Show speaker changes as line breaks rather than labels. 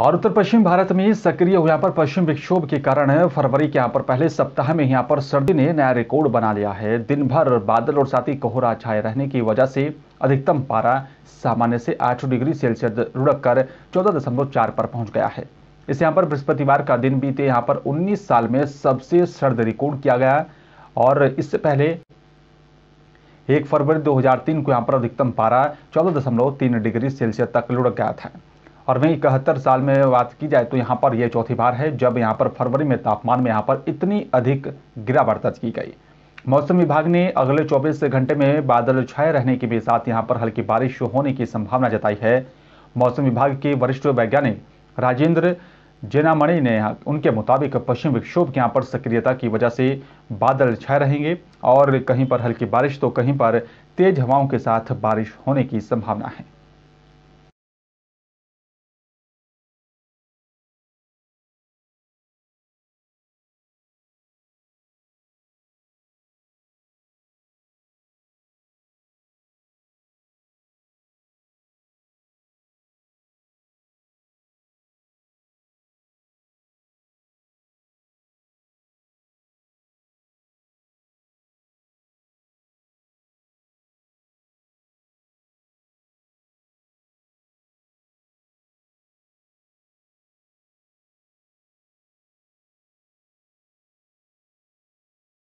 और उत्तर पश्चिम भारत में सक्रिय यहाँ पर पश्चिम विक्षोभ के कारण फरवरी के यहाँ पर पहले सप्ताह में यहाँ पर सर्दी ने नया रिकॉर्ड बना लिया है। दिन भर बादल और साथ ही कोहरा छाए रहने की वजह से अधिकतम पारा सामान्य से आठ डिग्री सेल्सियस लुढ़क कर चौदह दशमलव चार पर पहुँच गया है। इस यहाँ पर बृहस्पतिवार का दिन बीते यहाँ पर 19 साल में सबसे सर्द रिकॉर्ड किया गया और इससे पहले एक फरवरी 2003 को यहाँ पर अधिकतम पारा चौदह दशमलव तीन डिग्री सेल्सियस तक लुढ़क गया था। और वहीं इकहत्तर साल में बात की जाए तो यहाँ पर यह चौथी बार है, जब यहाँ पर फरवरी में तापमान में यहाँ पर इतनी अधिक गिरावट दर्ज की गई। मौसम विभाग ने अगले 24 घंटे में बादल छाए रहने के भी साथ यहाँ पर हल्की बारिश होने की संभावना जताई है। मौसम विभाग के वरिष्ठ वैज्ञानिक राजेंद्र जेनामणि ने उनके मुताबिक पश्चिम विक्षोभ के यहाँ पर सक्रियता की वजह से बादल छाए रहेंगे और कहीं पर हल्की बारिश तो कहीं पर तेज हवाओं के साथ बारिश होने की संभावना है।